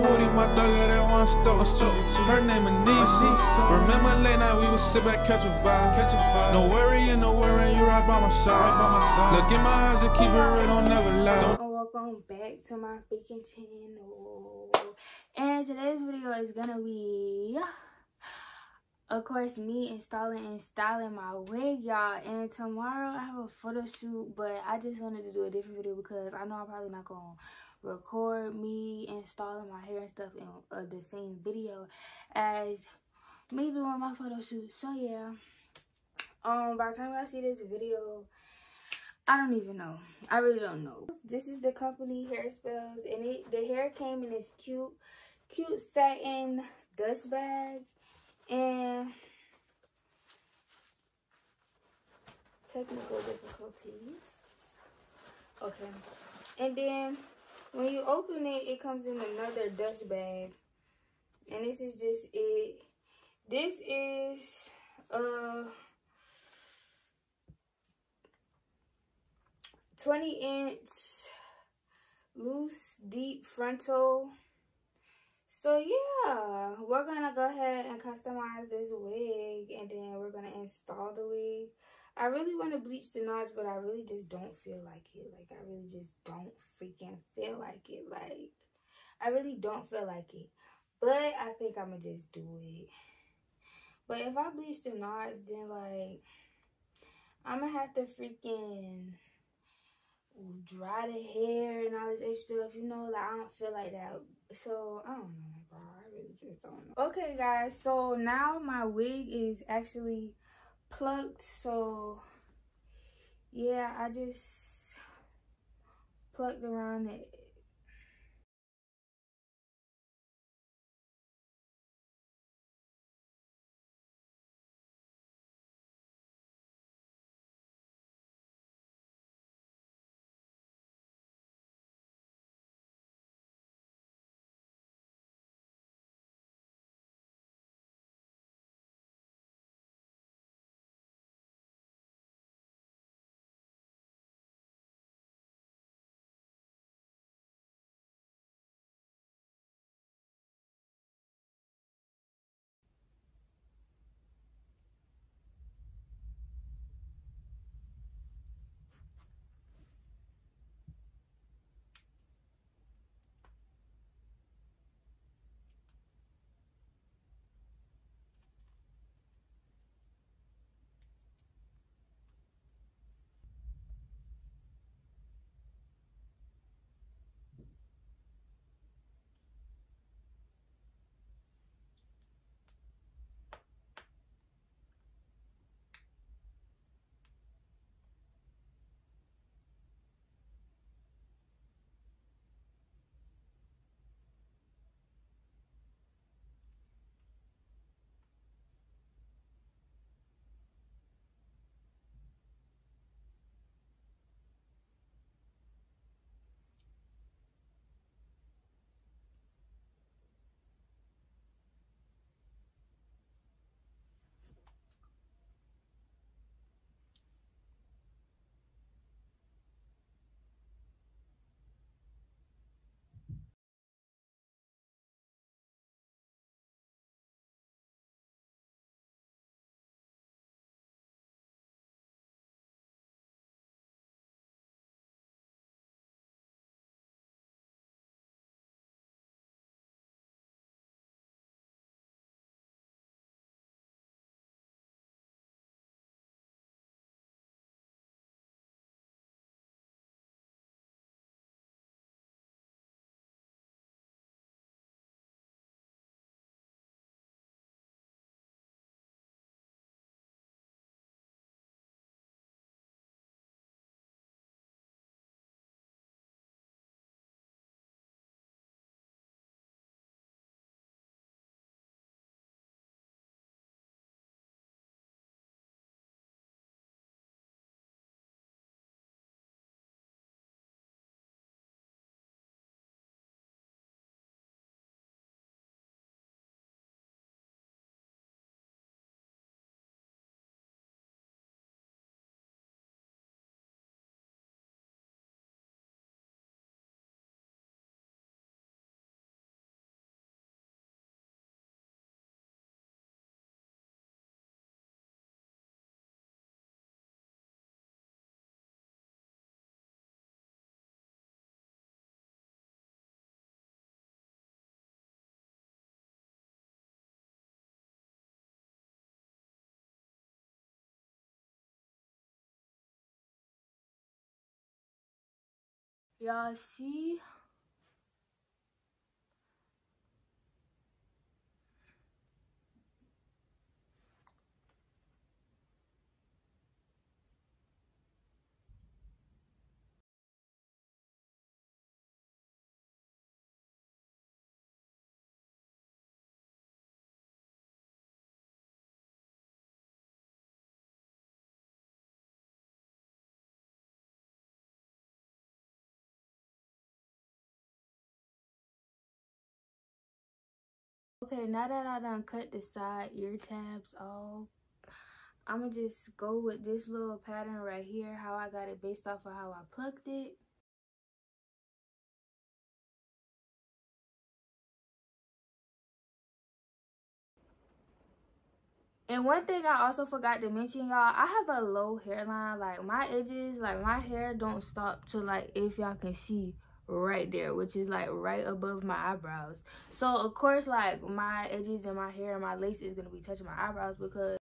my woody, my thugger that one stove. Her name Anisha. Remember late night we would sit back, catch a vibe. Catch a vibe. No worrying, no worrying, you right by my side. Right by my side. Look in my eyes, just keep it real, don't never lie. welcome back to my freaking channel. And today's video is gonna be of course me installing and styling my wig y'all and tomorrow i have a photo shoot but i just wanted to do a different video because i know i'm probably not gonna record me installing my hair and stuff in uh, the same video as me doing my photo shoot so yeah um by the time i see this video i don't even know i really don't know this is the company hairspells and it the hair came in this cute cute satin dust bag and technical difficulties. Okay. And then when you open it, it comes in another dust bag. And this is just it. This is uh 20 inch loose deep frontal so yeah we're gonna go ahead and customize this wig and then we're gonna install the wig i really want to bleach the knots but i really just don't feel like it like i really just don't freaking feel like it like i really don't feel like it but i think i'm gonna just do it but if i bleach the knots then like i'm gonna have to freaking dry the hair and all this extra stuff, you know, like I don't feel like that. So I don't know, bro. I really just don't know. Okay, guys. So now my wig is actually plucked. So yeah, I just plucked around it Y'all see? Okay, now that I done cut the side ear tabs off, I'm gonna just go with this little pattern right here, how I got it based off of how I plucked it. And one thing I also forgot to mention, y'all, I have a low hairline. Like, my edges, like, my hair don't stop to, like, if y'all can see right there which is like right above my eyebrows. So of course like my edges and my hair and my lace is gonna be touching my eyebrows because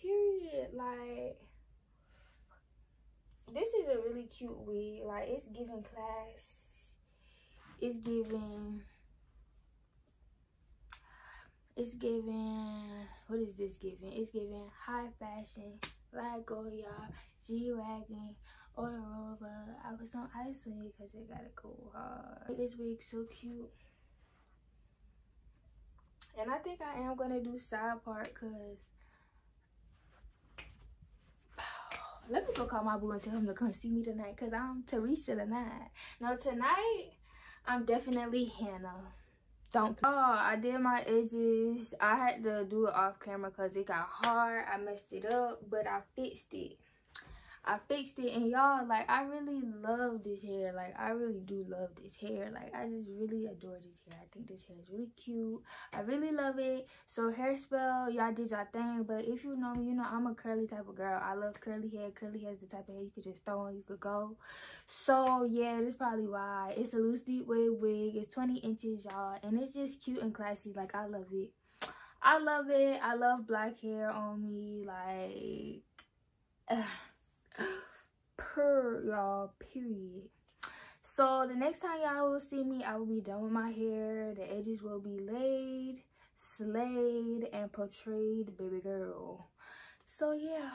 period. Like this is a really cute wig like it's giving class. It's giving it's giving what is this giving? It's giving high fashion like go y'all. G-wagon rover. I was on ice on it because it got a cool hard. This wig so cute. And i think i am gonna do side part because let me go call my boo and tell him to come see me tonight because I'm Teresa tonight. No, tonight, I'm definitely Hannah. Don't. Oh, I did my edges. I had to do it off camera because it got hard. I messed it up, but I fixed it. I fixed it and y'all like I really love this hair. Like I really do love this hair. Like I just really adore this hair. I think this hair is really cute. I really love it. So hairspell y'all did y'all thing. But if you know me you know I'm a curly type of girl. I love curly hair. Curly hair is the type of hair you could just throw on. You could go. So yeah that's probably why. It's a loose deep wave wig. It's 20 inches y'all. And it's just cute and classy. Like I love it. I love it. I love black hair on me. Like per y'all period. So the next time y'all will see me i will be done with my hair. The edges will be laid slayed and portrayed baby girl. So yeah